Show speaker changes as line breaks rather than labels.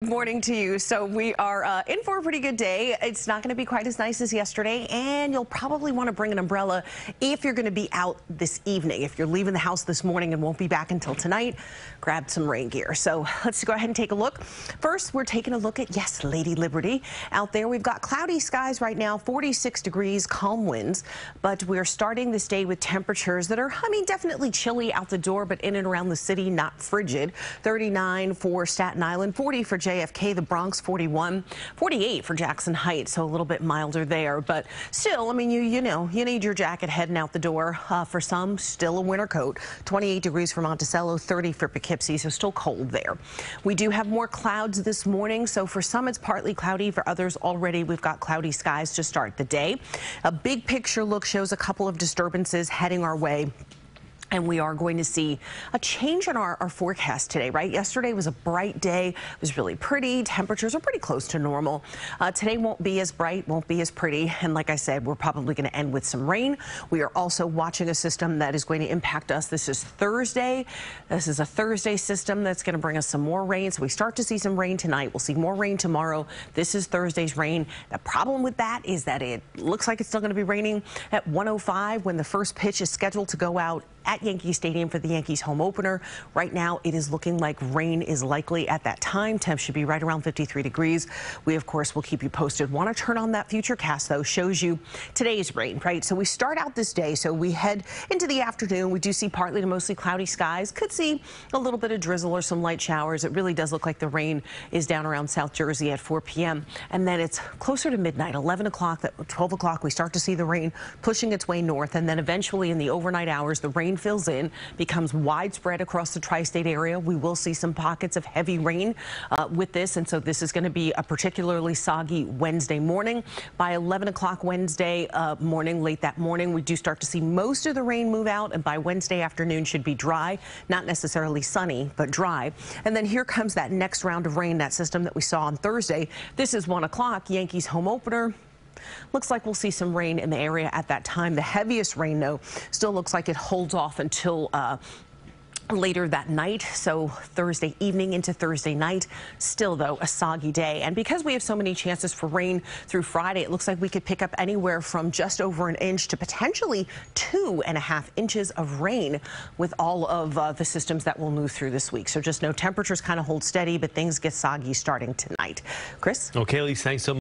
Good morning to you. So we are uh, in for a pretty good day. It's not going to be quite as nice as yesterday, and you'll probably want to bring an umbrella if you're going to be out this evening. If you're leaving the house this morning and won't be back until tonight, grab some rain gear. So let's go ahead and take a look. First, we're taking a look at, yes, Lady Liberty. Out there, we've got cloudy skies right now, 46 degrees, calm winds, but we're starting this day with temperatures that are, I mean, definitely chilly out the door, but in and around the city, not frigid. 39 for Staten Island, 40 for JFK, the Bronx 41, 48 for Jackson Heights, so a little bit milder there. But still, I mean, you you know, you need your jacket heading out the door. Uh, for some, still a winter coat. 28 degrees for Monticello, 30 for Poughkeepsie, so still cold there. We do have more clouds this morning, so for some it's partly cloudy. For others, already we've got cloudy skies to start the day. A big picture look shows a couple of disturbances heading our way. And we are going to see a change in our, our, forecast today, right? Yesterday was a bright day. It was really pretty. Temperatures are pretty close to normal. Uh, today won't be as bright, won't be as pretty. And like I said, we're probably going to end with some rain. We are also watching a system that is going to impact us. This is Thursday. This is a Thursday system that's going to bring us some more rain. So we start to see some rain tonight. We'll see more rain tomorrow. This is Thursday's rain. The problem with that is that it looks like it's still going to be raining at 105 when the first pitch is scheduled to go out at Yankee Stadium for the Yankees home opener. Right now, it is looking like rain is likely at that time. Temps should be right around 53 degrees. We, of course, will keep you posted. Want to turn on that future cast, though, shows you today's rain, right? So we start out this day. So we head into the afternoon. We do see partly to mostly cloudy skies. Could see a little bit of drizzle or some light showers. It really does look like the rain is down around South Jersey at 4 p.m. And then it's closer to midnight, 11 o'clock, 12 o'clock, we start to see the rain pushing its way north. And then eventually in the overnight hours, the rain fills in, becomes widespread across the tri-state area. We will see some pockets of heavy rain uh, with this, and so this is going to be a particularly soggy Wednesday morning. By 11 o'clock Wednesday uh, morning, late that morning, we do start to see most of the rain move out, and by Wednesday afternoon should be dry, not necessarily sunny, but dry. And then here comes that next round of rain, that system that we saw on Thursday. This is 1 o'clock, Yankees home opener. Looks like we'll see some rain in the area at that time. The heaviest rain, though, still looks like it holds off until uh, later that night, so Thursday evening into Thursday night. Still, though, a soggy day. And because we have so many chances for rain through Friday, it looks like we could pick up anywhere from just over an inch to potentially two and a half inches of rain with all of uh, the systems that will move through this week. So just know temperatures kind of hold steady, but things get soggy starting tonight. Chris?
Okay, Lisa, thanks so much.